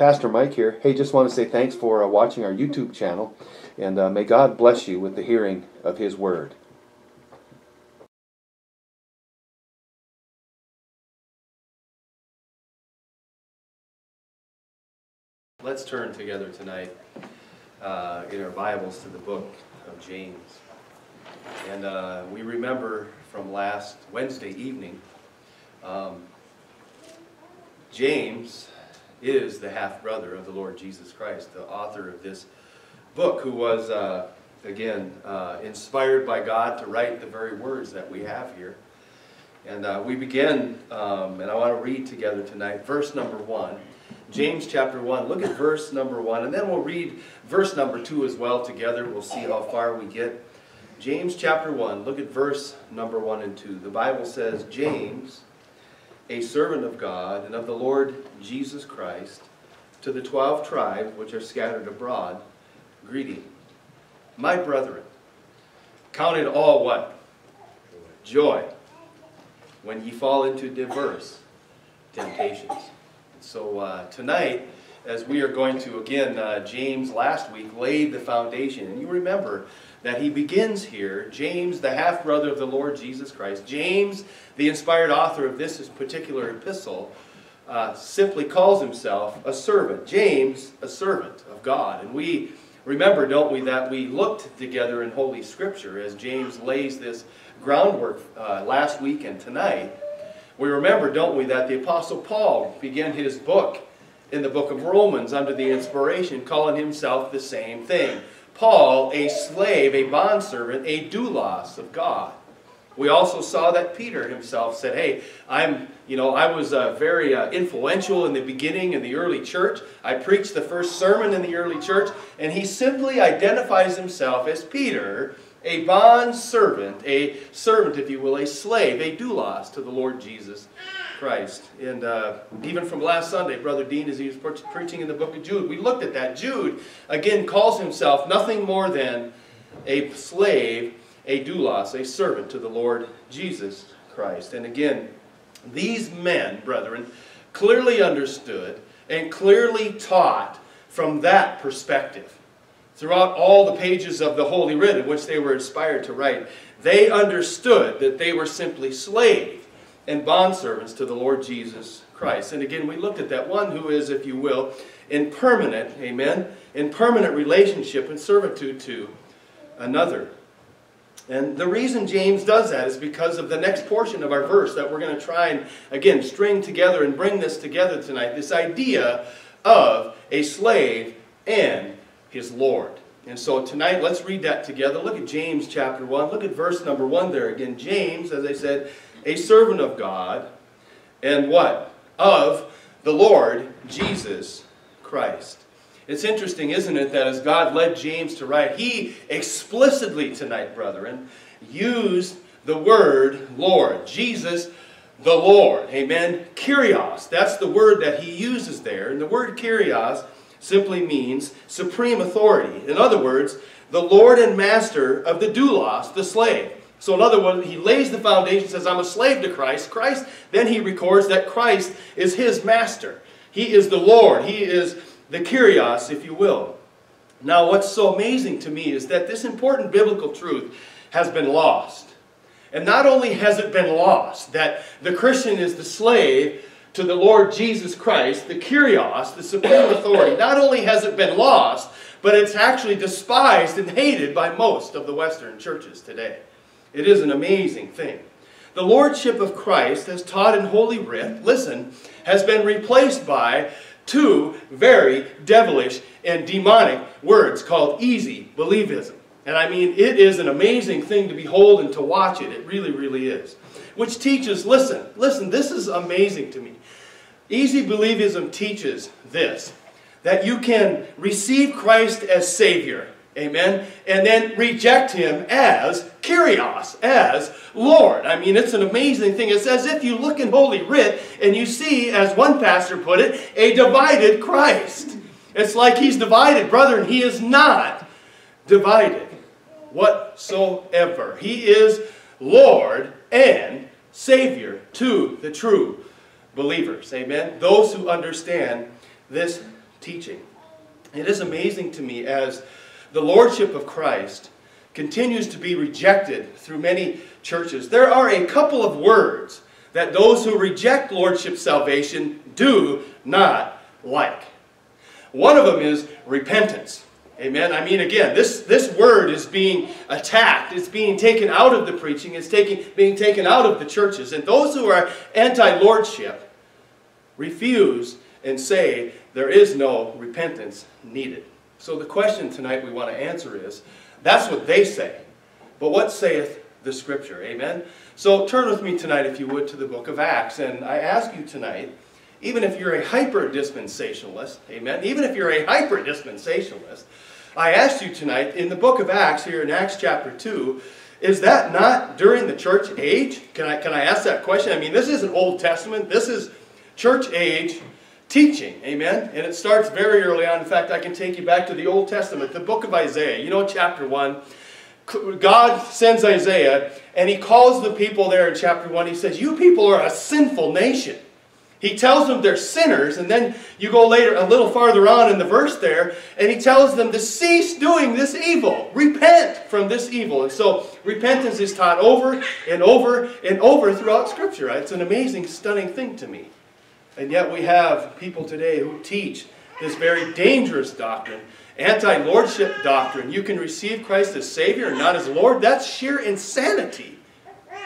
Pastor Mike here. Hey, just want to say thanks for uh, watching our YouTube channel, and uh, may God bless you with the hearing of His Word. Let's turn together tonight uh, in our Bibles to the book of James. And uh, we remember from last Wednesday evening, um, James is the half brother of the Lord Jesus Christ, the author of this book, who was, uh, again, uh, inspired by God to write the very words that we have here. And uh, we begin, um, and I want to read together tonight, verse number one. James chapter 1. Look at verse number 1, and then we'll read verse number 2 as well together. We'll see how far we get. James chapter 1, look at verse number 1 and 2. The Bible says, James, a servant of God and of the Lord Jesus Christ, to the twelve tribes which are scattered abroad, greeting. My brethren, count it all what? Joy. When ye fall into diverse temptations. So uh, tonight, as we are going to, again, uh, James last week laid the foundation. And you remember that he begins here, James, the half-brother of the Lord Jesus Christ, James, the inspired author of this particular epistle, uh, simply calls himself a servant. James, a servant of God. And we remember, don't we, that we looked together in Holy Scripture as James lays this groundwork uh, last week and tonight. We remember, don't we, that the Apostle Paul began his book in the book of Romans under the inspiration, calling himself the same thing. Paul, a slave, a bondservant, a doulos of God. We also saw that Peter himself said, hey, I'm, you know, I was uh, very uh, influential in the beginning in the early church. I preached the first sermon in the early church, and he simply identifies himself as Peter, a bond servant, a servant, if you will, a slave, a doulos to the Lord Jesus Christ. And uh, even from last Sunday, Brother Dean, as he was preaching in the book of Jude, we looked at that. Jude, again, calls himself nothing more than a slave, a doulos, a servant to the Lord Jesus Christ. And again, these men, brethren, clearly understood and clearly taught from that perspective. Throughout all the pages of the Holy Writ in which they were inspired to write, they understood that they were simply slaves and bondservants to the Lord Jesus Christ. And again, we looked at that one who is, if you will, in permanent, amen, in permanent relationship and servitude to another. And the reason James does that is because of the next portion of our verse that we're going to try and, again, string together and bring this together tonight. This idea of a slave and his Lord. And so tonight, let's read that together. Look at James chapter 1. Look at verse number 1 there again. James, as I said, a servant of God, and what? Of the Lord Jesus Christ. It's interesting, isn't it, that as God led James to write, he explicitly tonight, brethren, used the word Lord. Jesus, the Lord. Amen. Kyrios. That's the word that he uses there. And the word Kyrios simply means supreme authority. In other words, the Lord and master of the doulos, the slave. So in other words, he lays the foundation, says, I'm a slave to Christ. Christ, then he records that Christ is his master. He is the Lord. He is the Kyrios, if you will. Now, what's so amazing to me is that this important biblical truth has been lost. And not only has it been lost, that the Christian is the slave to the Lord Jesus Christ, the Kyrios, the supreme authority, not only has it been lost, but it's actually despised and hated by most of the Western churches today. It is an amazing thing. The Lordship of Christ, as taught in Holy Writ, listen, has been replaced by two very devilish and demonic words called easy believism. And I mean, it is an amazing thing to behold and to watch it. It really, really is. Which teaches, listen, listen, this is amazing to me. Easy believism teaches this that you can receive Christ as Savior Amen. And then reject him as Kyrios, as Lord. I mean, it's an amazing thing. It's as if you look in Holy Writ and you see, as one pastor put it, a divided Christ. It's like he's divided. Brethren, he is not divided whatsoever. He is Lord and Savior to the true believers. Amen. Those who understand this teaching. It is amazing to me as the Lordship of Christ continues to be rejected through many churches. There are a couple of words that those who reject Lordship salvation do not like. One of them is repentance. Amen. I mean, again, this, this word is being attacked. It's being taken out of the preaching. It's taking, being taken out of the churches. And those who are anti-lordship refuse and say there is no repentance needed. So the question tonight we want to answer is, that's what they say. But what saith the Scripture? Amen? So turn with me tonight, if you would, to the book of Acts. And I ask you tonight, even if you're a hyper-dispensationalist, amen, even if you're a hyper-dispensationalist, I asked you tonight, in the book of Acts, here in Acts chapter 2, is that not during the church age? Can I, can I ask that question? I mean, this isn't Old Testament. This is church age teaching. Amen? And it starts very early on. In fact, I can take you back to the Old Testament, the book of Isaiah. You know, chapter 1. God sends Isaiah, and he calls the people there in chapter 1. He says, You people are a sinful nation. He tells them they're sinners, and then you go later, a little farther on in the verse there, and he tells them to cease doing this evil. Repent from this evil. And so repentance is taught over and over and over throughout Scripture. It's an amazing, stunning thing to me. And yet we have people today who teach this very dangerous doctrine, anti-lordship doctrine. You can receive Christ as Savior and not as Lord. That's sheer insanity.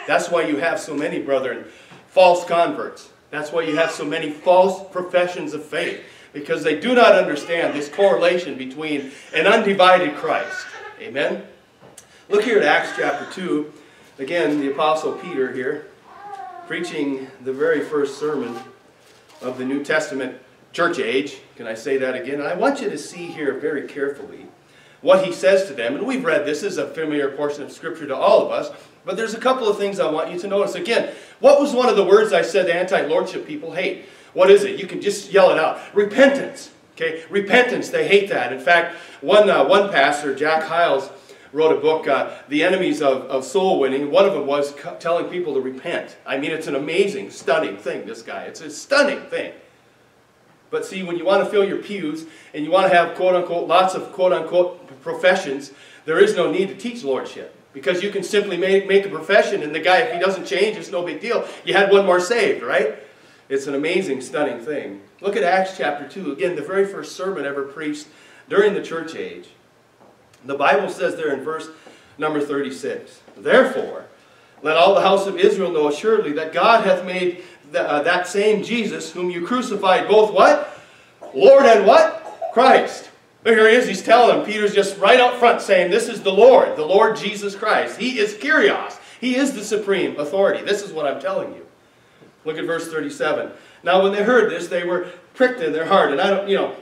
That's why you have so many, brethren, false converts that's why you have so many false professions of faith, because they do not understand this correlation between an undivided Christ. Amen? Look here at Acts chapter 2. Again, the Apostle Peter here, preaching the very first sermon of the New Testament church age. Can I say that again? And I want you to see here very carefully what he says to them. And we've read this is a familiar portion of Scripture to all of us. But there's a couple of things I want you to notice. Again, what was one of the words I said anti-lordship people hate? What is it? You can just yell it out. Repentance. Okay, repentance. They hate that. In fact, one uh, one pastor, Jack Hyles, wrote a book, uh, "The Enemies of, of Soul Winning." One of them was telling people to repent. I mean, it's an amazing, stunning thing. This guy, it's a stunning thing. But see, when you want to fill your pews and you want to have quote unquote lots of quote unquote professions, there is no need to teach lordship. Because you can simply make, make a profession, and the guy, if he doesn't change, it's no big deal. You had one more saved, right? It's an amazing, stunning thing. Look at Acts chapter 2. Again, the very first sermon ever preached during the church age. The Bible says there in verse number 36 Therefore, let all the house of Israel know assuredly that God hath made the, uh, that same Jesus, whom you crucified, both what? Lord and what? Christ. But Here he is, he's telling them. Peter's just right out front saying, This is the Lord, the Lord Jesus Christ. He is Kyrios. He is the supreme authority. This is what I'm telling you. Look at verse 37. Now, when they heard this, they were pricked in their heart. And I don't, you know,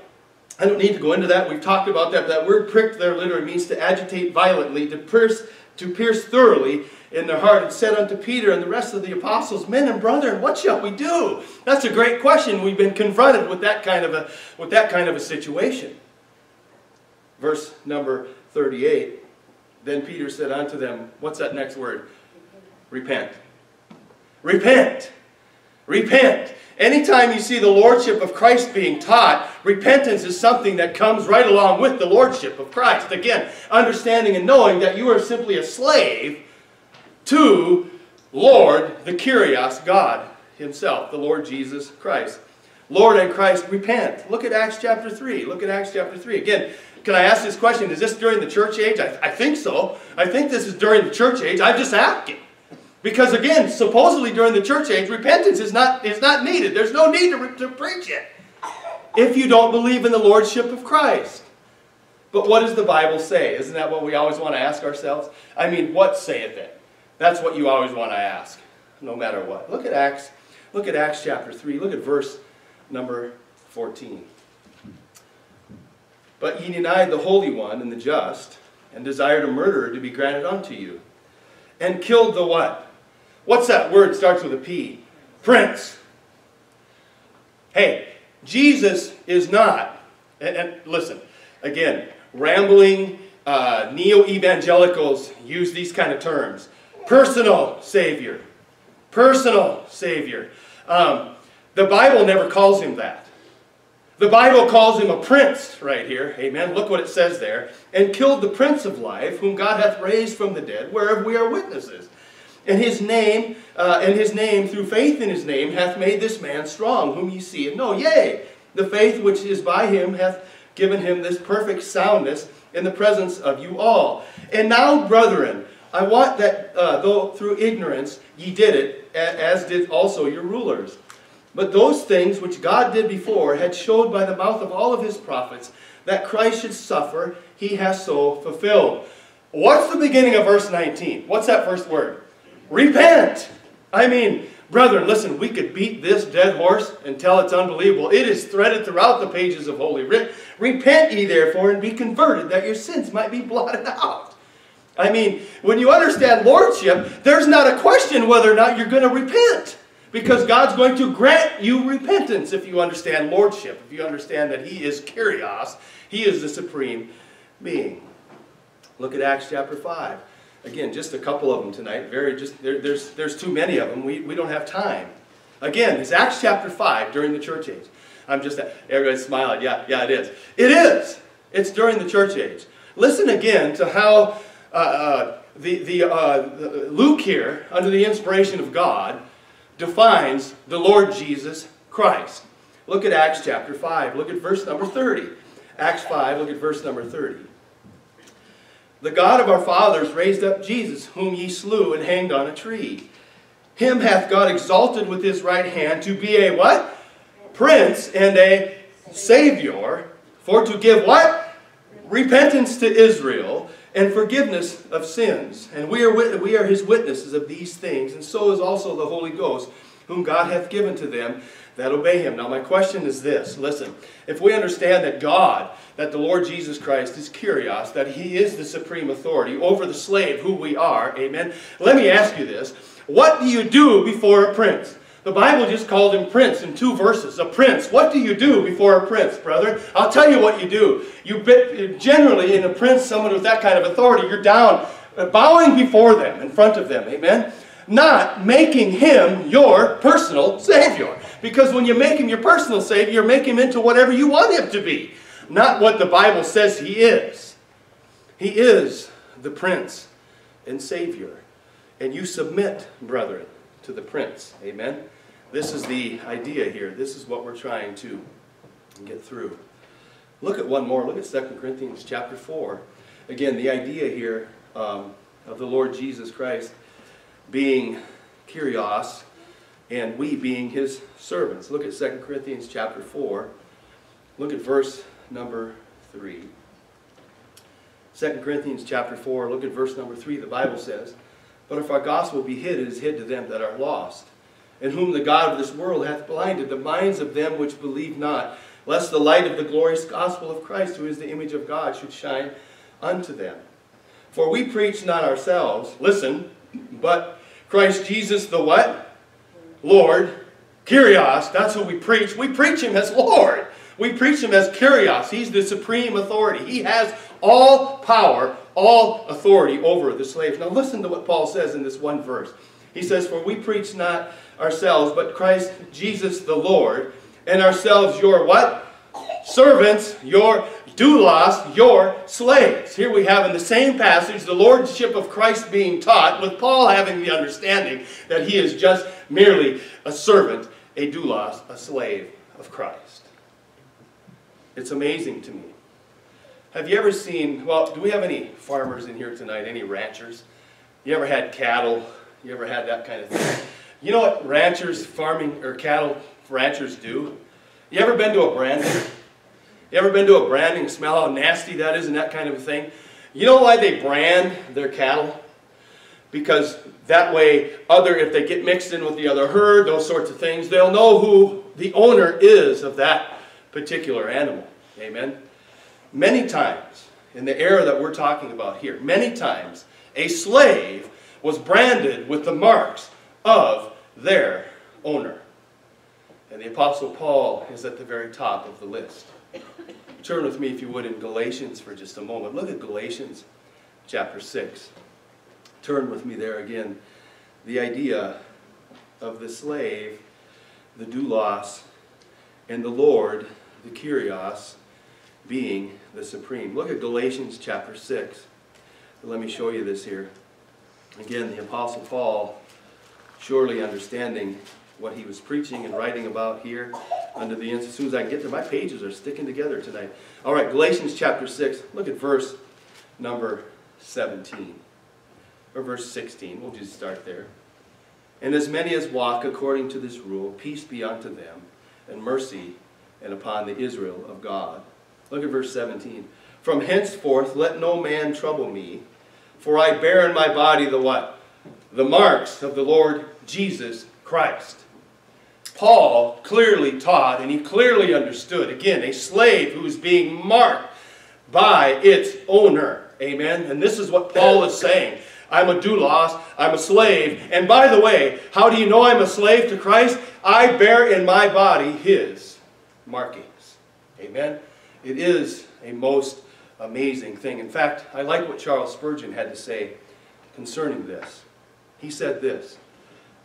I don't need to go into that. We've talked about that. That word pricked there literally means to agitate violently, to pierce, to pierce thoroughly in their heart, and said unto Peter and the rest of the apostles, Men and brethren, what shall we do? That's a great question. We've been confronted with that kind of a, with that kind of a situation verse number 38. Then Peter said unto them, What's that next word? Repent. Repent. Repent. Anytime you see the Lordship of Christ being taught, repentance is something that comes right along with the Lordship of Christ. Again, understanding and knowing that you are simply a slave to Lord, the Kyrios, God Himself, the Lord Jesus Christ. Lord and Christ, repent. Look at Acts chapter 3. Look at Acts chapter 3. Again, can I ask this question? Is this during the church age? I, I think so. I think this is during the church age. I'm just asking. Because again, supposedly during the church age, repentance is not, is not needed. There's no need to, to preach it. If you don't believe in the Lordship of Christ. But what does the Bible say? Isn't that what we always want to ask ourselves? I mean, what saith it? That's what you always want to ask, no matter what. Look at Acts. Look at Acts chapter 3. Look at verse number 14. But ye denied the Holy One and the just, and desired a murderer to be granted unto you. And killed the what? What's that word starts with a P? Prince. Hey, Jesus is not, and, and listen, again, rambling uh, neo-evangelicals use these kind of terms. Personal Savior. Personal Savior. Um, the Bible never calls him that. The Bible calls him a prince right here. Amen. Look what it says there. And killed the prince of life, whom God hath raised from the dead, whereof we are witnesses. And his name, uh, and his name, through faith in his name, hath made this man strong, whom ye see and know. Yea, the faith which is by him hath given him this perfect soundness in the presence of you all. And now, brethren, I want that, uh, though through ignorance ye did it, as did also your rulers. But those things which God did before had showed by the mouth of all of his prophets that Christ should suffer, he has so fulfilled. What's the beginning of verse 19? What's that first word? Repent. I mean, brethren, listen, we could beat this dead horse until it's unbelievable. It is threaded throughout the pages of Holy Writ. Repent ye therefore and be converted, that your sins might be blotted out. I mean, when you understand lordship, there's not a question whether or not you're going to repent. Because God's going to grant you repentance if you understand lordship, if you understand that He is Kyrios, He is the supreme being. Look at Acts chapter 5. Again, just a couple of them tonight. Very just there, there's there's too many of them. We, we don't have time. Again, it's Acts chapter 5 during the church age. I'm just everybody's smiling. Yeah, yeah, it is. It is. It's during the church age. Listen again to how uh, uh, the, the, uh, the Luke here, under the inspiration of God, defines the Lord Jesus Christ. Look at Acts chapter 5. Look at verse number 30. Acts 5, look at verse number 30. The God of our fathers raised up Jesus, whom ye slew and hanged on a tree. Him hath God exalted with his right hand to be a what? Prince and a Savior, for to give what? Repentance to Israel and forgiveness of sins. And we are, we are his witnesses of these things, and so is also the Holy Ghost, whom God hath given to them that obey him. Now, my question is this listen, if we understand that God, that the Lord Jesus Christ is Kyrios, that he is the supreme authority over the slave who we are, amen, let me ask you this. What do you do before a prince? The Bible just called him prince in two verses. A prince. What do you do before a prince, brother? I'll tell you what you do. You generally, in a prince, someone with that kind of authority, you're down, uh, bowing before them, in front of them. Amen? Not making him your personal savior. Because when you make him your personal savior, you make him into whatever you want him to be. Not what the Bible says he is. He is the prince and savior. And you submit, brethren, to the prince. Amen? This is the idea here. This is what we're trying to get through. Look at one more. Look at 2 Corinthians chapter 4. Again, the idea here um, of the Lord Jesus Christ being Kyrios and we being his servants. Look at 2 Corinthians chapter 4. Look at verse number 3. 2 Corinthians chapter 4, look at verse number 3. The Bible says, But if our gospel be hid, it is hid to them that are lost in whom the God of this world hath blinded the minds of them which believe not, lest the light of the glorious gospel of Christ, who is the image of God, should shine unto them. For we preach not ourselves, listen, but Christ Jesus the what? Lord. Kyrios, that's who we preach. We preach him as Lord. We preach him as Kyrios. He's the supreme authority. He has all power, all authority over the slaves. Now listen to what Paul says in this one verse. He says, For we preach not ourselves, but Christ Jesus the Lord, and ourselves your what? Servants, your doulos, your slaves. Here we have in the same passage the lordship of Christ being taught, with Paul having the understanding that he is just merely a servant, a doulos, a slave of Christ. It's amazing to me. Have you ever seen, well, do we have any farmers in here tonight, any ranchers? You ever had cattle? You ever had that kind of thing? You know what ranchers, farming, or cattle ranchers do? You ever been to a branding? You ever been to a branding, smell how nasty that is and that kind of a thing? You know why they brand their cattle? Because that way, other if they get mixed in with the other herd, those sorts of things, they'll know who the owner is of that particular animal. Amen? Many times, in the era that we're talking about here, many times, a slave was branded with the marks of their owner. And the Apostle Paul is at the very top of the list. Turn with me, if you would, in Galatians for just a moment. Look at Galatians chapter 6. Turn with me there again. The idea of the slave, the doulos, and the Lord, the Kyrios being the supreme. Look at Galatians chapter 6. Let me show you this here. Again, the Apostle Paul, surely understanding what he was preaching and writing about here under the as soon as I get there, my pages are sticking together tonight. All right, Galatians chapter 6. Look at verse number 17. Or verse 16. We'll just start there. And as many as walk according to this rule, peace be unto them, and mercy, and upon the Israel of God. Look at verse 17. From henceforth let no man trouble me, for I bear in my body the what? The marks of the Lord Jesus Christ. Paul clearly taught and he clearly understood, again, a slave who is being marked by its owner. Amen. And this is what Paul is saying. I'm a doulos, I'm a slave. And by the way, how do you know I'm a slave to Christ? I bear in my body his markings. Amen. It is a most amazing thing. In fact, I like what Charles Spurgeon had to say concerning this. He said this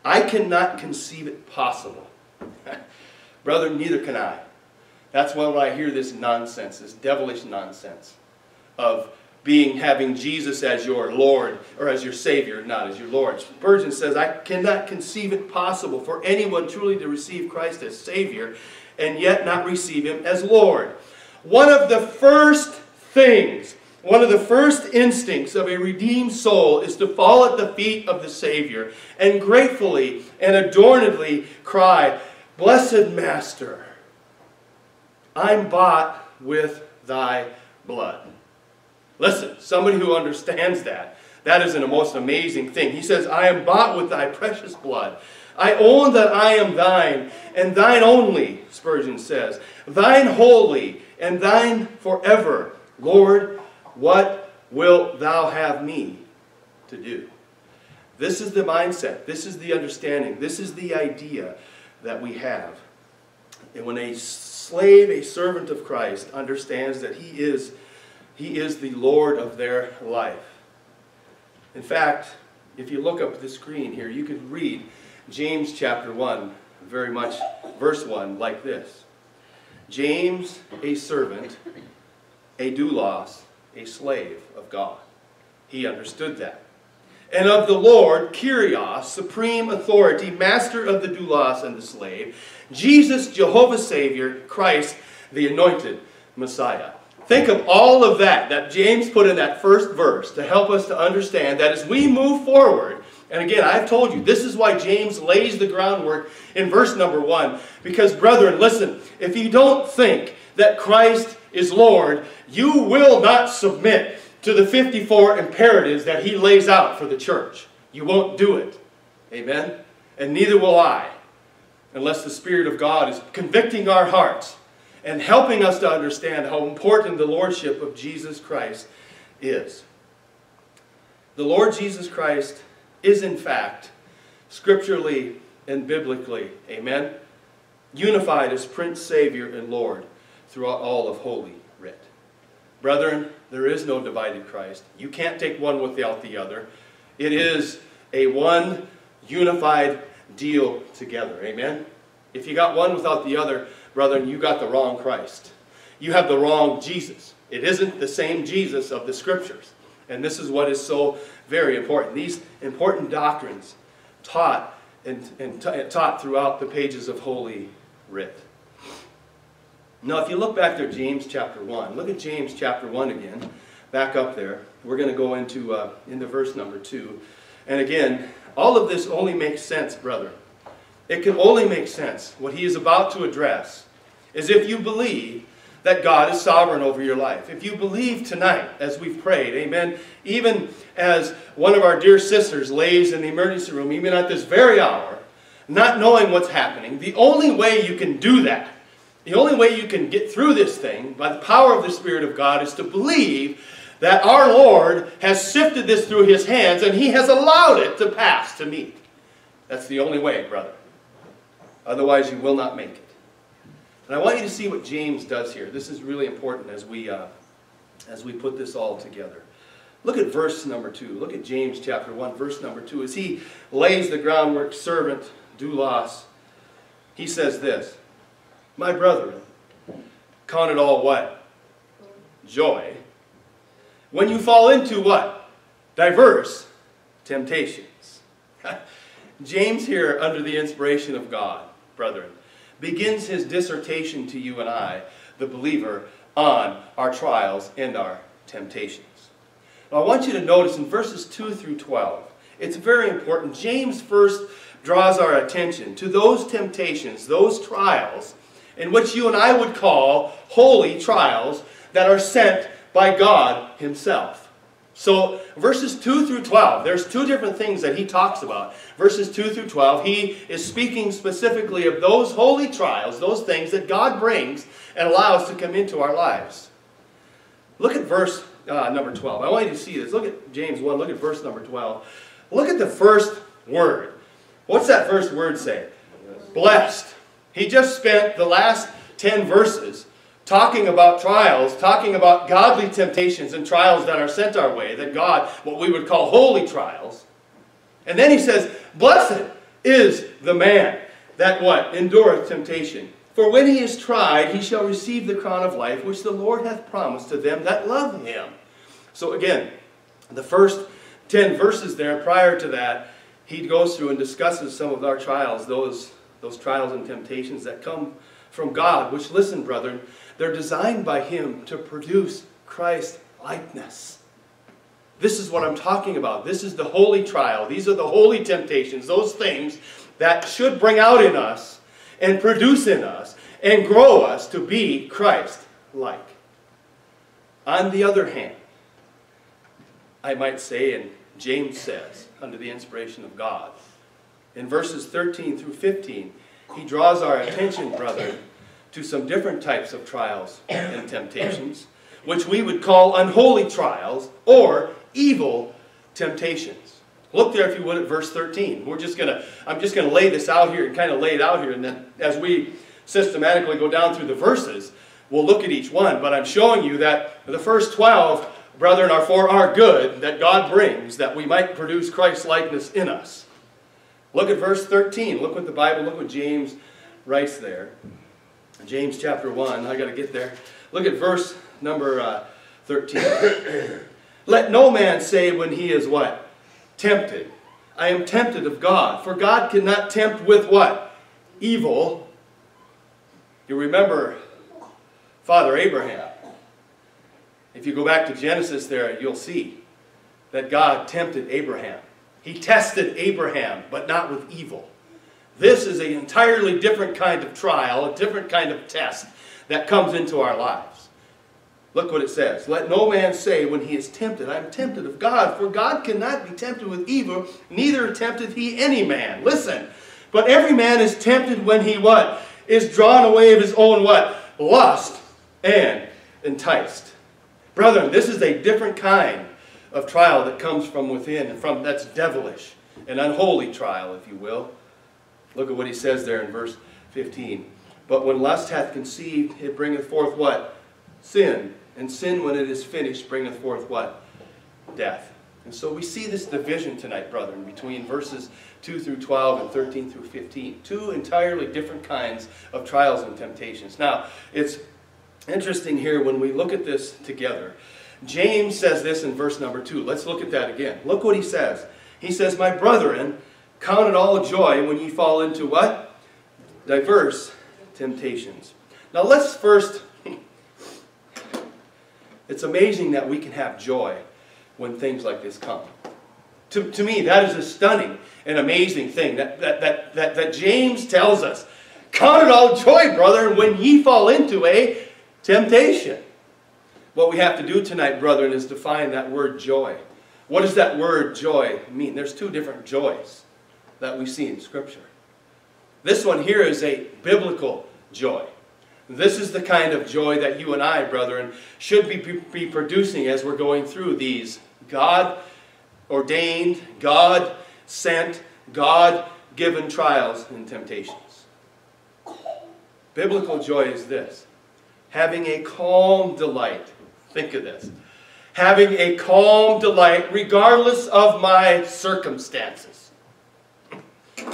I cannot conceive it possible. Brother, neither can I. That's why when I hear this nonsense, this devilish nonsense of being having Jesus as your Lord or as your Savior, not as your Lord. Spurgeon says, I cannot conceive it possible for anyone truly to receive Christ as Savior and yet not receive Him as Lord. One of the first things, one of the first instincts of a redeemed soul is to fall at the feet of the Savior and gratefully and adornedly cry, Blessed Master, I'm bought with thy blood. Listen, somebody who understands that, that is a most amazing thing. He says, I am bought with thy precious blood. I own that I am thine, and thine only, Spurgeon says, thine wholly, and thine forever. Lord, what wilt thou have me to do? This is the mindset. This is the understanding. This is the idea that we have. And when a slave, a servant of Christ, understands that he is, he is the Lord of their life. In fact, if you look up the screen here, you could read James chapter 1, very much verse 1, like this. James, a servant, a doulos, a slave of God. He understood that. And of the Lord, Kyrios, supreme authority, master of the doulos and the slave, Jesus, Jehovah Savior, Christ, the anointed Messiah. Think of all of that that James put in that first verse to help us to understand that as we move forward, and again, I've told you, this is why James lays the groundwork in verse number one. Because, brethren, listen, if you don't think that Christ is Lord, you will not submit to the 54 imperatives that he lays out for the church. You won't do it. Amen? And neither will I, unless the Spirit of God is convicting our hearts and helping us to understand how important the Lordship of Jesus Christ is. The Lord Jesus Christ is in fact, scripturally and biblically, amen, unified as Prince, Savior, and Lord throughout all of Holy Writ. Brethren, there is no divided Christ. You can't take one without the other. It is a one unified deal together. Amen? If you got one without the other, brethren, you got the wrong Christ. You have the wrong Jesus. It isn't the same Jesus of the Scriptures. And this is what is so very important. These important doctrines taught and, and taught throughout the pages of Holy Writ. Now, if you look back there, James chapter 1, look at James chapter 1 again, back up there. We're going to go into, uh, into verse number 2. And again, all of this only makes sense, brother. It can only make sense. What he is about to address is if you believe that God is sovereign over your life. If you believe tonight, as we've prayed, amen, even as one of our dear sisters lays in the emergency room, even at this very hour, not knowing what's happening, the only way you can do that, the only way you can get through this thing by the power of the Spirit of God is to believe that our Lord has sifted this through his hands and he has allowed it to pass to me. That's the only way, brother. Otherwise, you will not make it. And I want you to see what James does here. This is really important as we, uh, as we put this all together. Look at verse number 2. Look at James chapter 1, verse number 2. As he lays the groundwork, servant, doulos, he says this, My brethren, count it all what? Joy. When you fall into what? Diverse temptations. James here, under the inspiration of God, brethren, begins his dissertation to you and I, the believer, on our trials and our temptations. Now, I want you to notice in verses 2 through 12, it's very important. James first draws our attention to those temptations, those trials, in which you and I would call holy trials that are sent by God Himself. So, verses 2 through 12, there's two different things that he talks about. Verses 2 through 12, he is speaking specifically of those holy trials, those things that God brings and allows to come into our lives. Look at verse uh, number 12. I want you to see this. Look at James 1, look at verse number 12. Look at the first word. What's that first word say? Blessed. He just spent the last 10 verses talking about trials, talking about godly temptations and trials that are sent our way, that God, what we would call holy trials. And then he says, Blessed is the man that what? Endureth temptation. For when he is tried, he shall receive the crown of life, which the Lord hath promised to them that love him. So again, the first 10 verses there, prior to that, he goes through and discusses some of our trials, those, those trials and temptations that come from God, which, listen, brethren, they're designed by Him to produce Christ likeness. This is what I'm talking about. This is the holy trial. These are the holy temptations, those things that should bring out in us and produce in us and grow us to be Christ like. On the other hand, I might say, and James says, under the inspiration of God, in verses 13 through 15, he draws our attention, brother, to some different types of trials and temptations, which we would call unholy trials or evil temptations. Look there, if you would, at verse 13. We're just gonna, I'm just going to lay this out here and kind of lay it out here, and then as we systematically go down through the verses, we'll look at each one. But I'm showing you that the first 12, brethren, are for our good that God brings, that we might produce Christ's likeness in us. Look at verse 13. Look what the Bible, look what James writes there. James chapter 1. I got to get there. Look at verse number uh, 13. Let no man say when he is what? Tempted. I am tempted of God. For God cannot tempt with what? Evil. You remember Father Abraham. If you go back to Genesis there, you'll see that God tempted Abraham. He tested Abraham, but not with evil. This is an entirely different kind of trial, a different kind of test that comes into our lives. Look what it says. Let no man say when he is tempted, I am tempted of God, for God cannot be tempted with evil, neither tempteth he any man. Listen. But every man is tempted when he what? Is drawn away of his own what? Lust and enticed. Brethren, this is a different kind of trial that comes from within, and from that's devilish, an unholy trial, if you will. Look at what he says there in verse 15. But when lust hath conceived, it bringeth forth what? Sin. And sin, when it is finished, bringeth forth what? Death. And so we see this division tonight, brethren, between verses 2 through 12 and 13 through 15. Two entirely different kinds of trials and temptations. Now, it's interesting here when we look at this together. James says this in verse number 2. Let's look at that again. Look what he says. He says, My brethren, Count it all joy when ye fall into what? Diverse temptations. Now let's first, it's amazing that we can have joy when things like this come. To, to me, that is a stunning and amazing thing that, that, that, that, that James tells us. Count it all joy, brother, when ye fall into a temptation. What we have to do tonight, brethren, is define that word joy. What does that word joy mean? There's two different joys that we see in Scripture. This one here is a biblical joy. This is the kind of joy that you and I, brethren, should be, be producing as we're going through these God ordained, God sent, God given trials and temptations. Biblical joy is this having a calm delight. Think of this. Having a calm delight regardless of my circumstances.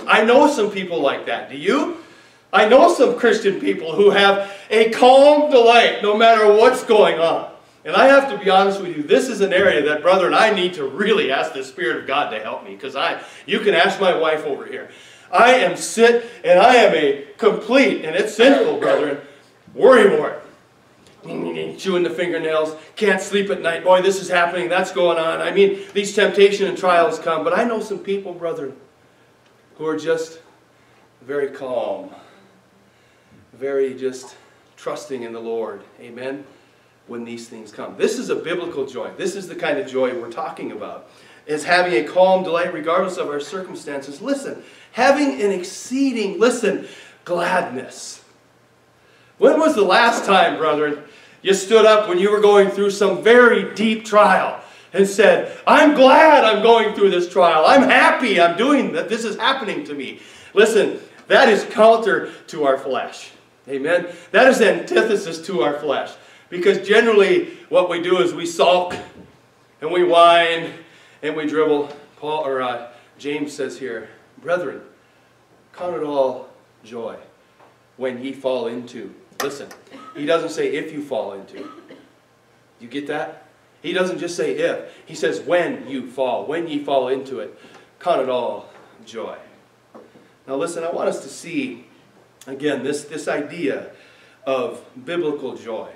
I know some people like that. Do you? I know some Christian people who have a calm delight no matter what's going on. And I have to be honest with you, this is an area that, brother, and I need to really ask the Spirit of God to help me. Because I, you can ask my wife over here. I am sit and I am a complete, and it's sinful, brethren, worry wart. Chewing the fingernails, can't sleep at night. Boy, this is happening, that's going on. I mean, these temptation and trials come. But I know some people, brethren, who are just very calm, very just trusting in the Lord. Amen when these things come. This is a biblical joy. This is the kind of joy we're talking about. Is having a calm delight regardless of our circumstances. Listen, having an exceeding, listen, gladness. When was the last time, brethren, you stood up when you were going through some very deep trial and said, I'm glad I'm going through this trial. I'm happy I'm doing that. This is happening to me. Listen, that is counter to our flesh. Amen. That is antithesis to our flesh. Because generally what we do is we sulk and we whine and we dribble. Paul or uh, James says here, brethren, count it all joy when ye fall into. Listen, he doesn't say if you fall into. You get that? He doesn't just say if. He says when you fall, when ye fall into it, count it all joy. Now listen, I want us to see, again, this, this idea of biblical joy.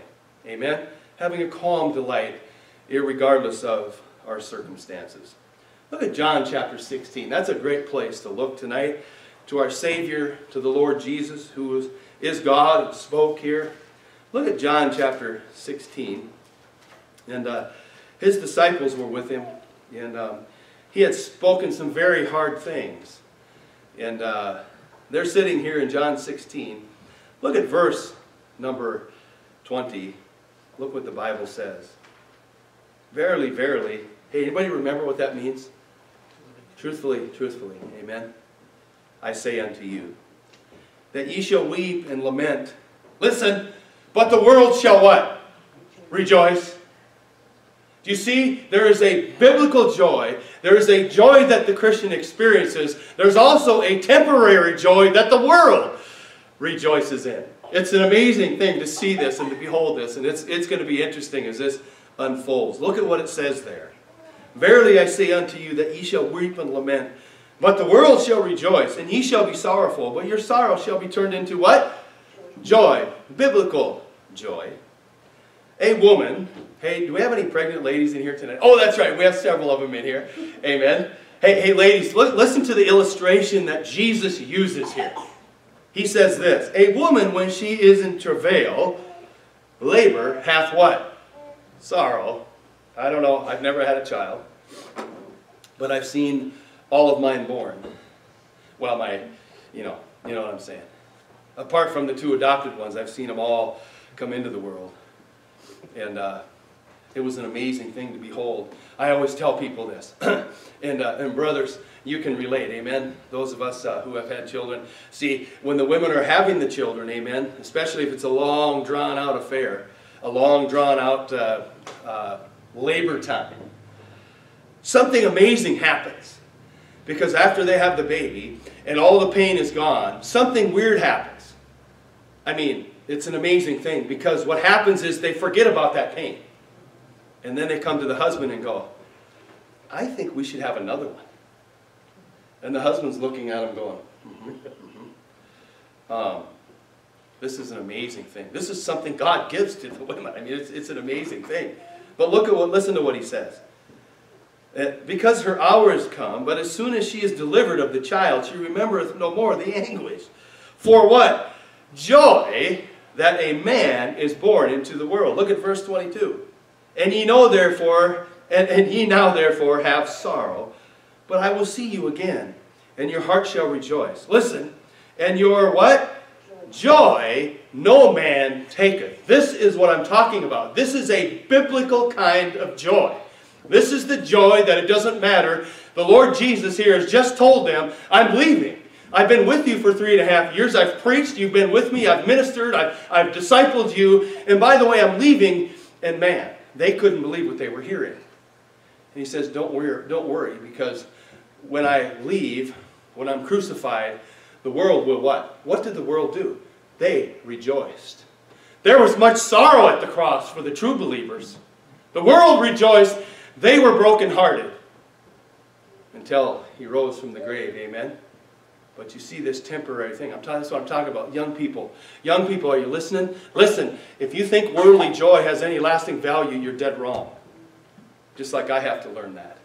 Amen? Having a calm delight, regardless of our circumstances. Look at John chapter 16. That's a great place to look tonight to our Savior, to the Lord Jesus, who is, is God, spoke here. Look at John chapter 16. And uh, his disciples were with him, and um, he had spoken some very hard things. And uh, they're sitting here in John 16. Look at verse number 20. Look what the Bible says. Verily, verily. Hey, anybody remember what that means? Truthfully, truthfully. Amen. I say unto you, that ye shall weep and lament. Listen, but the world shall what? Rejoice. Do you see? There is a biblical joy. There is a joy that the Christian experiences. There's also a temporary joy that the world rejoices in. It's an amazing thing to see this and to behold this, and it's, it's going to be interesting as this unfolds. Look at what it says there. Verily I say unto you that ye shall weep and lament, but the world shall rejoice, and ye shall be sorrowful, but your sorrow shall be turned into what? Joy. Biblical joy. A woman, hey, do we have any pregnant ladies in here tonight? Oh, that's right, we have several of them in here. Amen. Hey, hey ladies, listen to the illustration that Jesus uses here he says this A woman, when she is in travail, labor, hath what? Sorrow. I don't know, I've never had a child, but I've seen all of mine born. Well, my, you know, you know what I'm saying. Apart from the two adopted ones, I've seen them all come into the world. And uh, it was an amazing thing to behold. I always tell people this. and, uh, and brothers, you can relate, amen? Those of us uh, who have had children. See, when the women are having the children, amen, especially if it's a long, drawn out affair, a long, drawn out uh, uh, labor time, something amazing happens. Because after they have the baby and all the pain is gone, something weird happens. I mean, it's an amazing thing because what happens is they forget about that pain. And then they come to the husband and go, I think we should have another one. And the husband's looking at him going, mm-hmm, mm-hmm. Um, this is an amazing thing. This is something God gives to the women. I mean, it's, it's an amazing thing. But look at what, listen to what he says. Uh, because her hour is come, but as soon as she is delivered of the child, she remembereth no more the anguish. For what? Joy that a man is born into the world. Look at verse 22. And ye know therefore, and, and ye now therefore have sorrow, but I will see you again, and your heart shall rejoice. Listen, and your what? Joy no man taketh. This is what I'm talking about. This is a biblical kind of joy. This is the joy that it doesn't matter. The Lord Jesus here has just told them, I'm leaving. I've been with you for three and a half years. I've preached. You've been with me. I've ministered. I've, I've discipled you. And by the way, I'm leaving. And man, they couldn't believe what they were hearing. And he says, don't worry, don't worry because when I leave, when I'm crucified, the world will what? What did the world do? They rejoiced. There was much sorrow at the cross for the true believers. The world rejoiced. They were brokenhearted until he rose from the grave. Amen. But you see this temporary thing. I'm talking, that's what I'm talking about. Young people. Young people, are you listening? Listen, if you think worldly joy has any lasting value, you're dead wrong. Just like I have to learn that.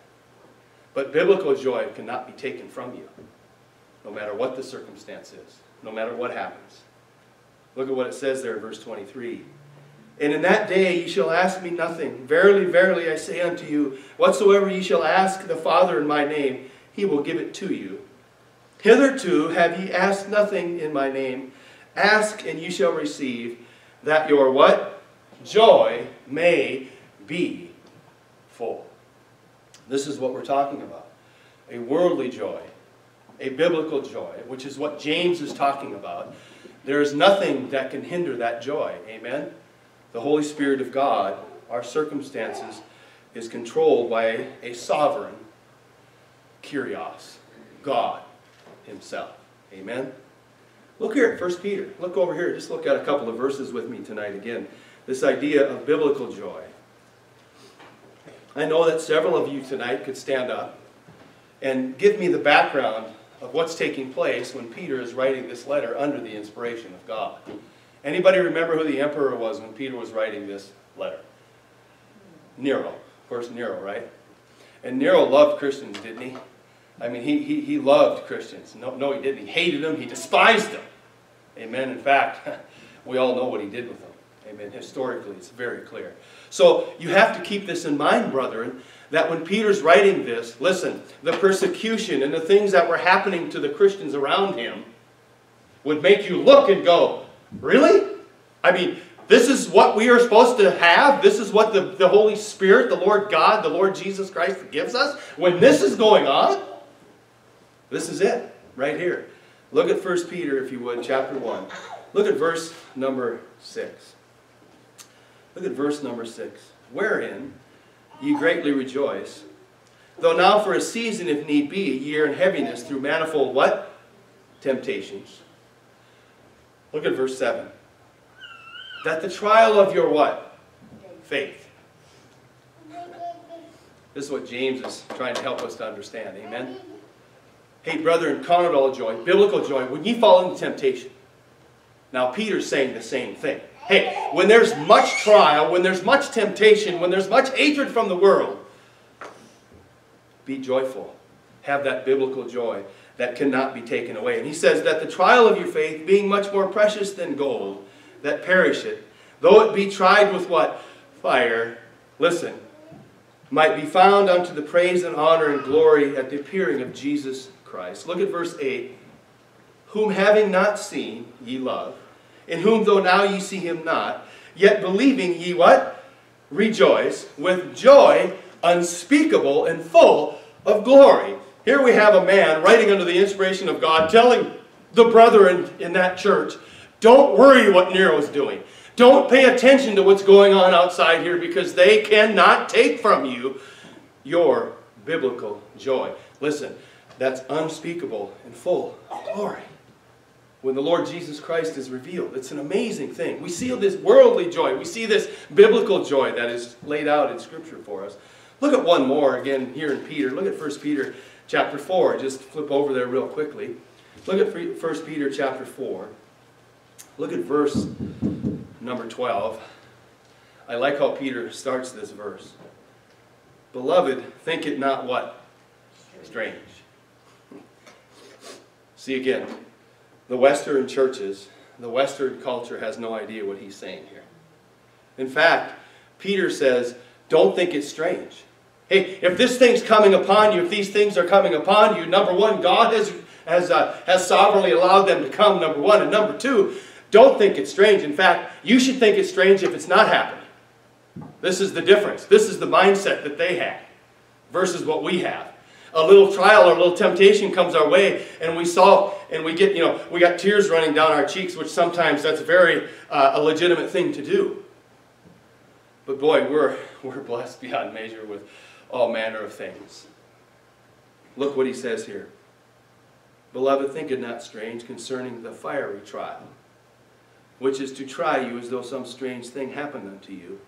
But biblical joy cannot be taken from you, no matter what the circumstance is, no matter what happens. Look at what it says there in verse 23. And in that day ye shall ask me nothing. Verily, verily, I say unto you, whatsoever ye shall ask the Father in my name, he will give it to you. Hitherto have ye asked nothing in my name. Ask, and ye shall receive, that your what? Joy may be full. This is what we're talking about. A worldly joy, a biblical joy, which is what James is talking about. There is nothing that can hinder that joy. Amen? The Holy Spirit of God, our circumstances, is controlled by a sovereign Kyrios, God himself. Amen? Look here at 1 Peter. Look over here. Just look at a couple of verses with me tonight again. This idea of biblical joy. I know that several of you tonight could stand up and give me the background of what's taking place when Peter is writing this letter under the inspiration of God. Anybody remember who the emperor was when Peter was writing this letter? Nero. Of course, Nero, right? And Nero loved Christians, didn't he? I mean, he, he, he loved Christians. No, no, he didn't. He hated them. He despised them. Amen. In fact, we all know what he did with them. Amen. Historically, it's very clear. So you have to keep this in mind, brethren, that when Peter's writing this, listen, the persecution and the things that were happening to the Christians around him would make you look and go, really? I mean, this is what we are supposed to have. This is what the, the Holy Spirit, the Lord God, the Lord Jesus Christ gives us. When this is going on, this is it, right here. Look at 1 Peter, if you would, chapter 1. Look at verse number 6. Look at verse number 6. Wherein ye greatly rejoice, though now for a season, if need be, ye are in heaviness through manifold what? Temptations. Look at verse 7. That the trial of your what? Faith. This is what James is trying to help us to understand. Amen? Hey, brethren, count it all joy, biblical joy, when ye fall into temptation. Now, Peter's saying the same thing. Hey, when there's much trial, when there's much temptation, when there's much hatred from the world, be joyful. Have that biblical joy that cannot be taken away. And he says that the trial of your faith, being much more precious than gold, that perisheth, though it be tried with what? Fire. Listen. Might be found unto the praise and honor and glory at the appearing of Jesus Christ. Look at verse 8. Whom having not seen, ye love, in whom though now ye see him not, yet believing ye what? Rejoice with joy unspeakable and full of glory. Here we have a man writing under the inspiration of God telling the brethren in that church, don't worry what Nero's doing. Don't pay attention to what's going on outside here because they cannot take from you your biblical joy. Listen, that's unspeakable and full of glory. When the Lord Jesus Christ is revealed, it's an amazing thing. We see this worldly joy. We see this biblical joy that is laid out in Scripture for us. Look at one more again here in Peter. Look at 1 Peter chapter 4. Just flip over there real quickly. Look at 1 Peter chapter 4. Look at verse number 12. I like how Peter starts this verse. Beloved, think it not what? Strange See again, the Western churches, the Western culture has no idea what he's saying here. In fact, Peter says, don't think it's strange. Hey, if this thing's coming upon you, if these things are coming upon you, number one, God has, has, uh, has sovereignly allowed them to come, number one. And number two, don't think it's strange. In fact, you should think it's strange if it's not happening. This is the difference. This is the mindset that they had versus what we have a little trial or a little temptation comes our way and we saw and we get you know we got tears running down our cheeks which sometimes that's very uh, a legitimate thing to do. But boy we're we're blessed beyond measure with all manner of things. Look what he says here. Beloved think it not strange concerning the fiery trial which is to try you as though some strange thing happened unto you.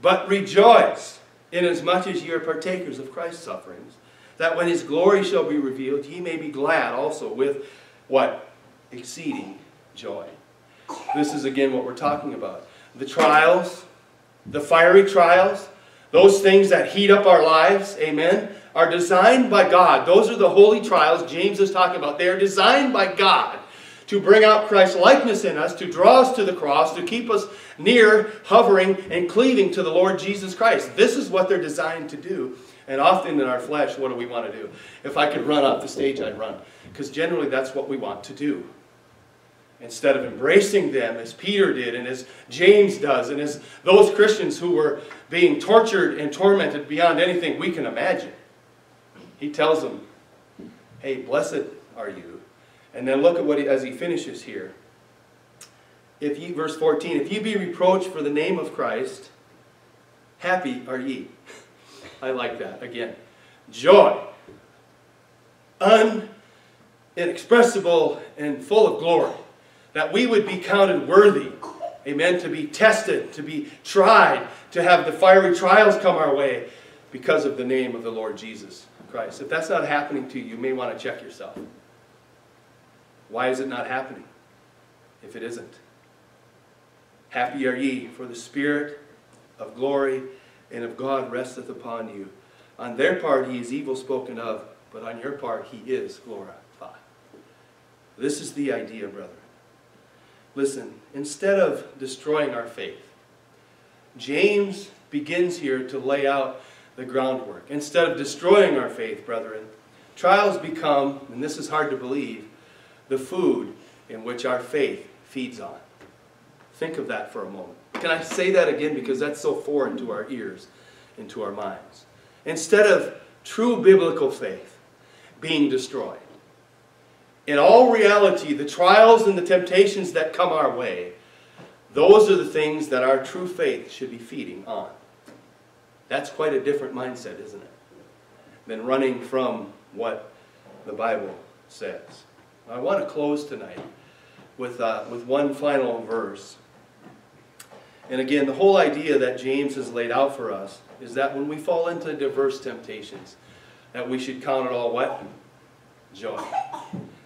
But rejoice, inasmuch as ye are partakers of Christ's sufferings, that when his glory shall be revealed, ye may be glad also with what? Exceeding joy. This is again what we're talking about. The trials, the fiery trials, those things that heat up our lives, amen, are designed by God. Those are the holy trials James is talking about. They are designed by God to bring out Christ's likeness in us, to draw us to the cross, to keep us near, hovering, and cleaving to the Lord Jesus Christ. This is what they're designed to do. And often in our flesh, what do we want to do? If I could run off the stage, I'd run. Because generally, that's what we want to do. Instead of embracing them as Peter did and as James does, and as those Christians who were being tortured and tormented beyond anything we can imagine, he tells them, Hey, blessed are you. And then look at what he, as he finishes here. If ye, verse 14, if ye be reproached for the name of Christ, happy are ye. I like that. Again, joy, inexpressible and full of glory, that we would be counted worthy, amen, to be tested, to be tried, to have the fiery trials come our way because of the name of the Lord Jesus Christ. If that's not happening to you, you may want to check yourself. Why is it not happening if it isn't? Happy are ye, for the Spirit of glory and of God resteth upon you. On their part he is evil spoken of, but on your part he is glorified. This is the idea, brother. Listen, instead of destroying our faith, James begins here to lay out the groundwork. Instead of destroying our faith, brethren, trials become, and this is hard to believe, the food in which our faith feeds on. Think of that for a moment. Can I say that again because that's so foreign to our ears and to our minds? Instead of true biblical faith being destroyed, in all reality, the trials and the temptations that come our way, those are the things that our true faith should be feeding on. That's quite a different mindset, isn't it? Than running from what the Bible says. I want to close tonight with, uh, with one final verse. And again, the whole idea that James has laid out for us is that when we fall into diverse temptations, that we should count it all what? Joy.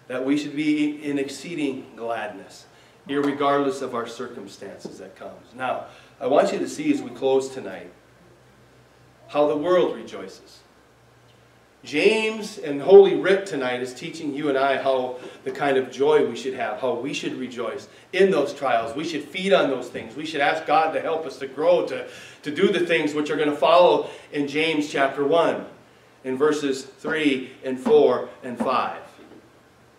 That we should be in exceeding gladness, regardless of our circumstances that comes. Now, I want you to see as we close tonight how the world rejoices. James and Holy Writ tonight is teaching you and I how the kind of joy we should have, how we should rejoice in those trials. We should feed on those things. We should ask God to help us to grow, to, to do the things which are going to follow in James chapter 1, in verses 3 and 4 and 5.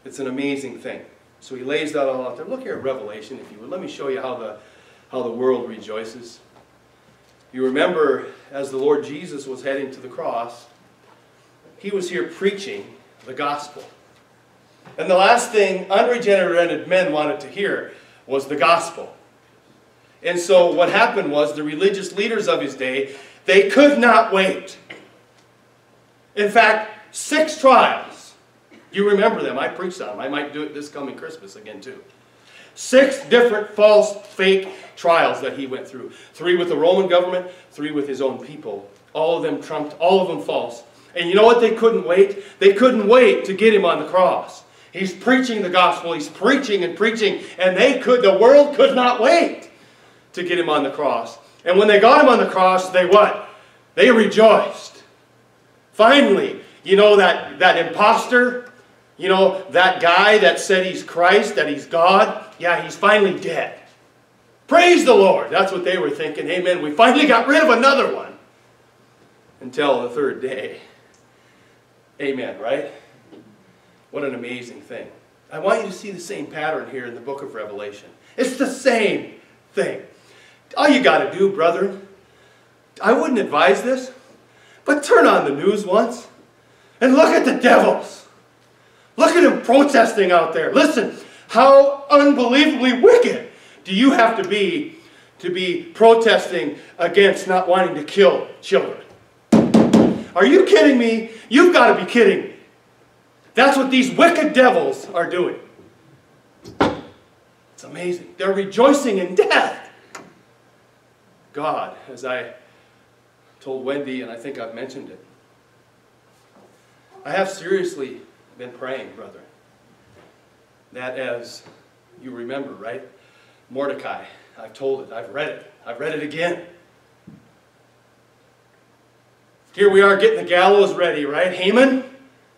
It's an amazing thing. So he lays that all out there. Look here at Revelation, if you would. Let me show you how the, how the world rejoices. You remember as the Lord Jesus was heading to the cross, he was here preaching the gospel. And the last thing unregenerated men wanted to hear was the gospel. And so what happened was the religious leaders of his day, they could not wait. In fact, six trials. You remember them. I preached on them. I might do it this coming Christmas again too. Six different false, fake trials that he went through. Three with the Roman government, three with his own people. All of them trumped, all of them false. And you know what they couldn't wait? They couldn't wait to get him on the cross. He's preaching the gospel. He's preaching and preaching. And they could, the world could not wait to get him on the cross. And when they got him on the cross, they what? They rejoiced. Finally, you know that, that impostor, you know, that guy that said he's Christ, that he's God, yeah, he's finally dead. Praise the Lord. That's what they were thinking. Amen. We finally got rid of another one. Until the third day. Amen, right? What an amazing thing. I want you to see the same pattern here in the book of Revelation. It's the same thing. All you got to do, brethren, I wouldn't advise this, but turn on the news once and look at the devils. Look at them protesting out there. Listen, how unbelievably wicked do you have to be to be protesting against not wanting to kill children? Are you kidding me? You've got to be kidding me. That's what these wicked devils are doing. It's amazing. They're rejoicing in death. God, as I told Wendy, and I think I've mentioned it, I have seriously been praying, brethren, that as you remember, right? Mordecai, I've told it, I've read it, I've read it again. Here we are getting the gallows ready, right? Haman?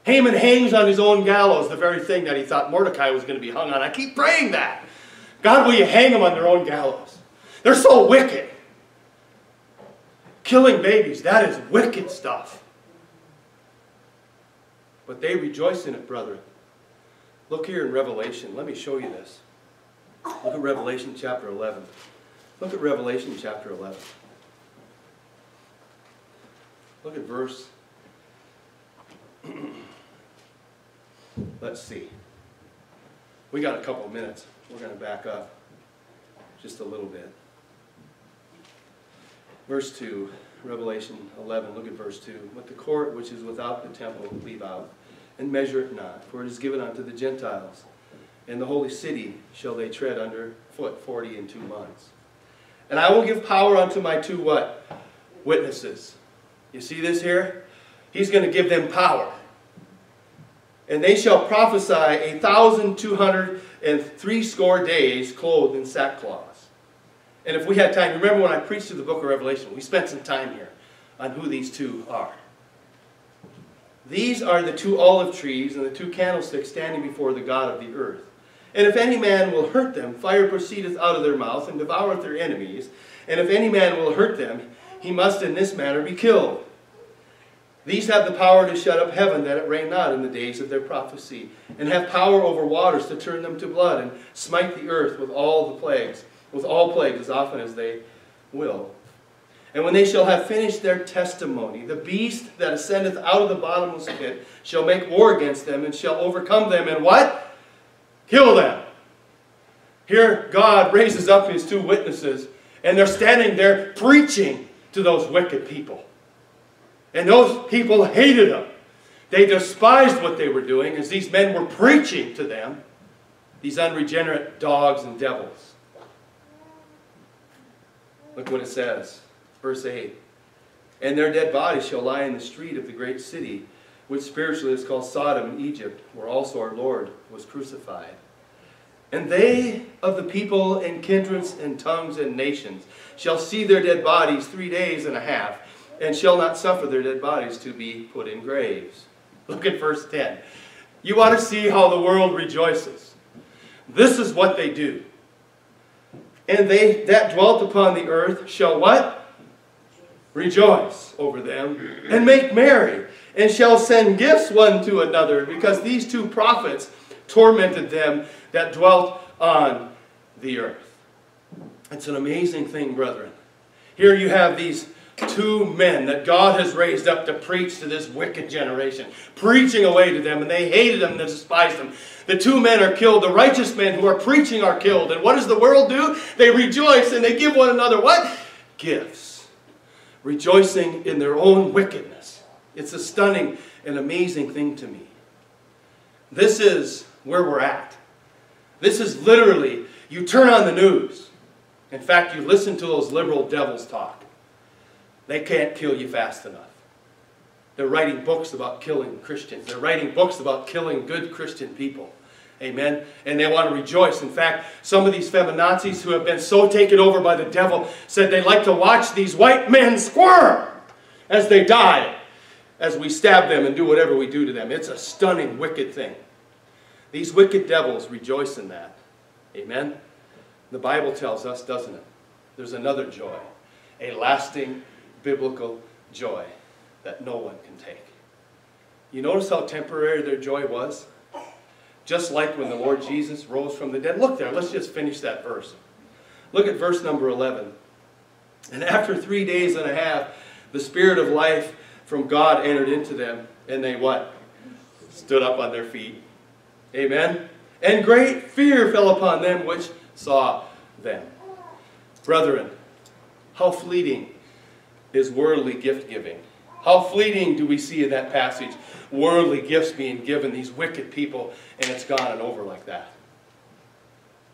Haman hangs on his own gallows, the very thing that he thought Mordecai was going to be hung on. I keep praying that. God, will you hang them on their own gallows? They're so wicked. Killing babies, that is wicked stuff. But they rejoice in it, brethren. Look here in Revelation. Let me show you this. Look at Revelation chapter 11. Look at Revelation chapter 11. Look at verse. Let's see. We got a couple of minutes. We're going to back up just a little bit. Verse 2, Revelation 11, look at verse 2. But the court which is without the temple leave out, and measure it not, for it is given unto the Gentiles. And the holy city shall they tread under foot forty and two months. And I will give power unto my two what? Witnesses. You see this here? He's going to give them power. And they shall prophesy a thousand two hundred and three score days clothed in sackcloth. And if we had time, remember when I preached through the book of Revelation, we spent some time here on who these two are. These are the two olive trees and the two candlesticks standing before the God of the earth. And if any man will hurt them, fire proceedeth out of their mouth and devoureth their enemies. And if any man will hurt them, he must in this manner be killed. These have the power to shut up heaven that it rain not in the days of their prophecy, and have power over waters to turn them to blood, and smite the earth with all the plagues, with all plagues as often as they will. And when they shall have finished their testimony, the beast that ascendeth out of the bottomless pit shall make war against them, and shall overcome them, and what? Kill them. Here God raises up his two witnesses, and they're standing there preaching to those wicked people. And those people hated them. They despised what they were doing as these men were preaching to them, these unregenerate dogs and devils. Look what it says, verse 8. And their dead bodies shall lie in the street of the great city, which spiritually is called Sodom in Egypt, where also our Lord was crucified. And they of the people and kindreds and tongues and nations shall see their dead bodies three days and a half, and shall not suffer their dead bodies to be put in graves. Look at verse 10. You want to see how the world rejoices. This is what they do. And they that dwelt upon the earth shall what? Rejoice over them and make merry, and shall send gifts one to another, because these two prophets tormented them that dwelt on the earth. It's an amazing thing, brethren. Here you have these two men that God has raised up to preach to this wicked generation, preaching away to them, and they hated them and despised them. The two men are killed. The righteous men who are preaching are killed. And what does the world do? They rejoice and they give one another what? Gifts. Rejoicing in their own wickedness. It's a stunning and amazing thing to me. This is where we're at. This is literally, you turn on the news. In fact, you listen to those liberal devils talk. They can't kill you fast enough. They're writing books about killing Christians. They're writing books about killing good Christian people. Amen. And they want to rejoice. In fact, some of these feminazis who have been so taken over by the devil said they like to watch these white men squirm as they die, as we stab them and do whatever we do to them. It's a stunning, wicked thing. These wicked devils rejoice in that. Amen. The Bible tells us, doesn't it? There's another joy, a lasting biblical joy that no one can take. You notice how temporary their joy was? Just like when the Lord Jesus rose from the dead. Look there, let's just finish that verse. Look at verse number 11. And after three days and a half, the Spirit of life from God entered into them, and they what? Stood up on their feet. Amen? And great fear fell upon them which saw them. Brethren, how fleeting is worldly gift giving. How fleeting do we see in that passage worldly gifts being given these wicked people, and it's gone and over like that.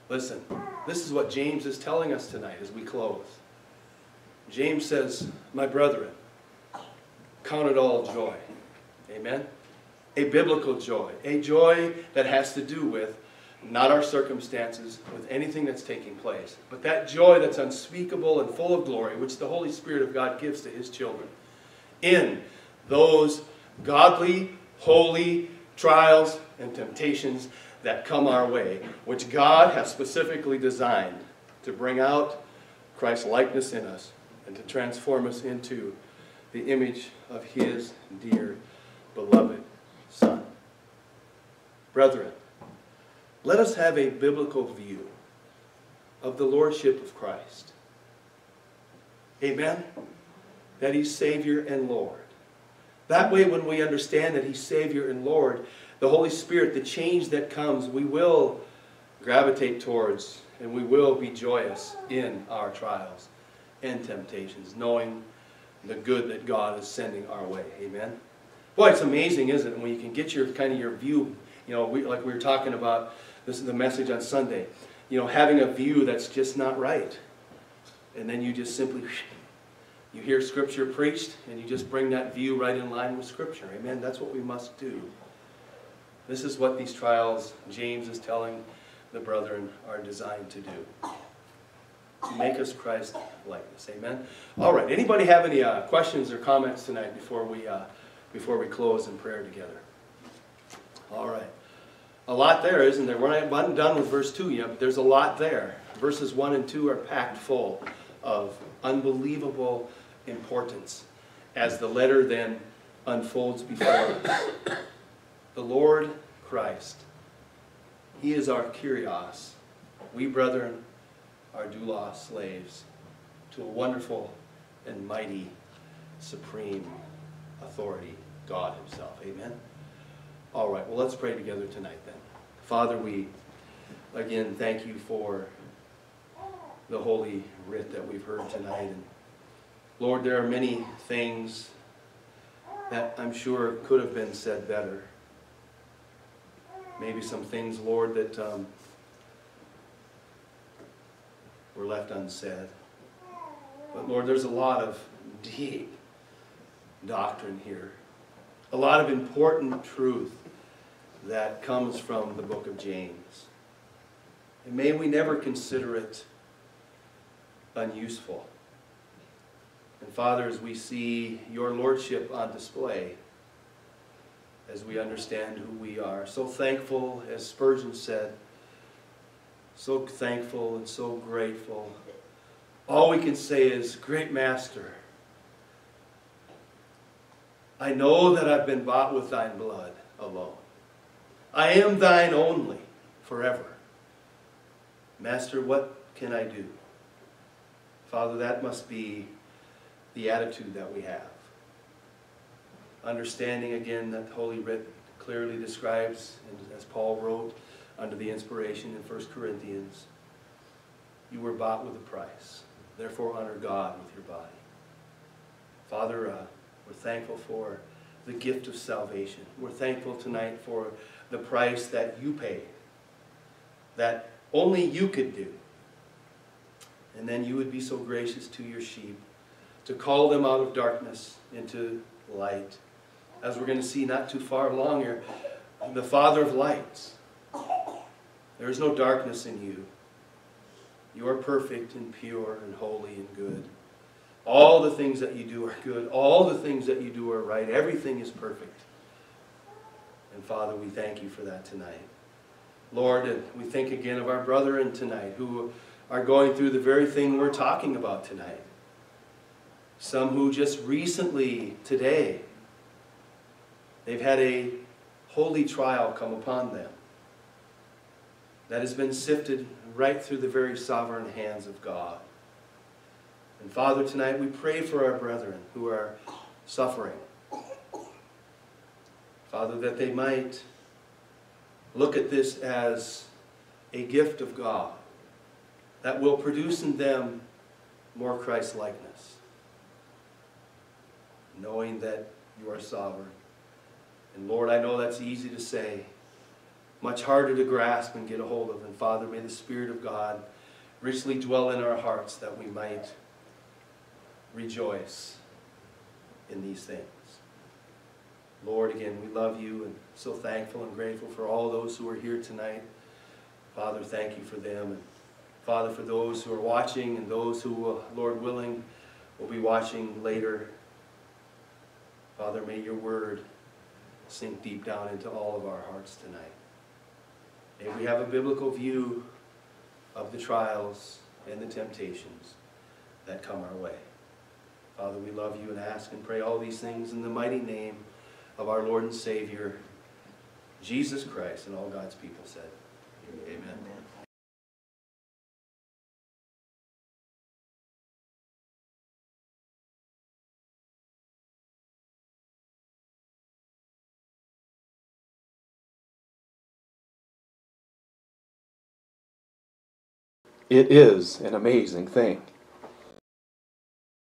Listen, this is what James is telling us tonight as we close. James says, My brethren, count it all joy. Amen? A biblical joy. A joy that has to do with not our circumstances, with anything that's taking place, but that joy that's unspeakable and full of glory, which the Holy Spirit of God gives to His children. In those godly, holy trials and temptations that come our way, which God has specifically designed to bring out Christ's likeness in us and to transform us into the image of His dear, beloved Son. Brethren, let us have a biblical view of the Lordship of Christ. Amen? That He's Savior and Lord. That way, when we understand that He's Savior and Lord, the Holy Spirit, the change that comes, we will gravitate towards and we will be joyous in our trials and temptations, knowing the good that God is sending our way. Amen? Boy, it's amazing, isn't it, when you can get your kind of your view, you know, we, like we were talking about this is the message on Sunday. You know, having a view that's just not right. And then you just simply, you hear Scripture preached, and you just bring that view right in line with Scripture. Amen? That's what we must do. This is what these trials, James is telling the brethren, are designed to do. To make us Christ likeness. Amen? All right. Anybody have any uh, questions or comments tonight before we, uh, before we close in prayer together? All right a lot there, isn't there? We're not done with verse 2 yet, but there's a lot there. Verses 1 and 2 are packed full of unbelievable importance as the letter then unfolds before us. The Lord Christ, He is our Kyrios. We, brethren, are doulos, slaves, to a wonderful and mighty, supreme authority, God Himself. Amen? All right, well, let's pray together tonight then. Father, we again thank you for the holy writ that we've heard tonight. And Lord, there are many things that I'm sure could have been said better. Maybe some things, Lord, that um, were left unsaid. But Lord, there's a lot of deep doctrine here, a lot of important truth that comes from the book of James. And may we never consider it unuseful. And Father, as we see your Lordship on display, as we understand who we are, so thankful, as Spurgeon said, so thankful and so grateful. All we can say is, Great Master, I know that I've been bought with thine blood alone. I am thine only forever. Master, what can I do? Father, that must be the attitude that we have. Understanding again that Holy Writ clearly describes, as Paul wrote under the inspiration in 1 Corinthians, you were bought with a price. Therefore, honor God with your body. Father, uh, we're thankful for the gift of salvation. We're thankful tonight for the price that you paid, that only you could do. And then you would be so gracious to your sheep to call them out of darkness into light. As we're going to see not too far along here, the Father of lights. There is no darkness in you. You are perfect and pure and holy and good. All the things that you do are good. All the things that you do are right. Everything is perfect. And Father, we thank you for that tonight. Lord, and we think again of our brethren tonight who are going through the very thing we're talking about tonight. Some who just recently, today, they've had a holy trial come upon them that has been sifted right through the very sovereign hands of God. And Father, tonight we pray for our brethren who are suffering. Father, that they might look at this as a gift of God that will produce in them more Christ likeness, knowing that you are sovereign. And Lord, I know that's easy to say, much harder to grasp and get a hold of. And Father, may the Spirit of God richly dwell in our hearts that we might rejoice in these things. Lord, again, we love you and so thankful and grateful for all those who are here tonight. Father, thank you for them. And Father, for those who are watching and those who, uh, Lord willing, will be watching later. Father, may your word sink deep down into all of our hearts tonight. May we have a biblical view of the trials and the temptations that come our way. Father, we love you and ask and pray all these things in the mighty name of our Lord and Savior, Jesus Christ, and all God's people said, Amen. It is an amazing thing